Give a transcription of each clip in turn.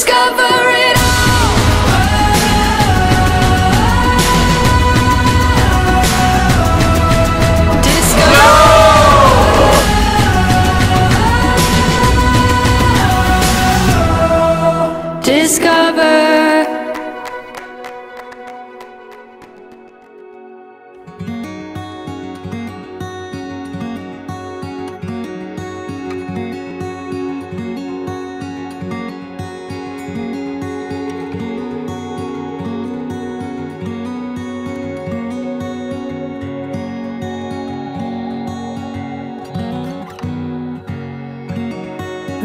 discover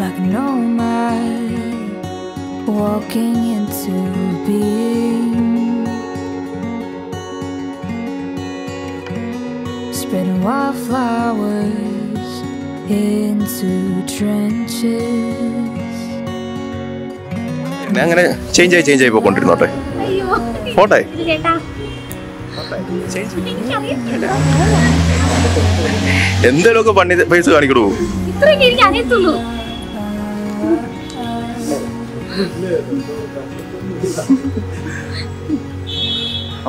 like a nomad, walking into being, spreading wildflowers into trenches. ഞാൻ അങ്ങനെ change ആയി change ആയി പോയിക്കൊണ്ടിരുന്നോട്ടെ പോട്ടെ എന്തേലുമൊക്കെ പണി പൈസ കാണിക്കണു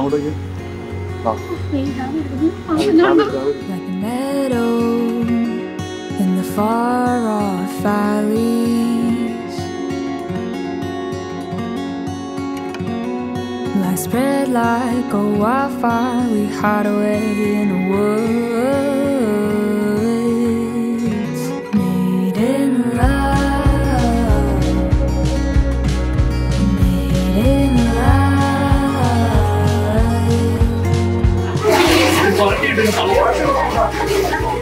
ഇത്രയൊക്കെ എനിക്ക് അറിയത്തുള്ളൂ like a meadow in the far off valleys. Life spread like a wildfire, we hide away in the woods. Dengan.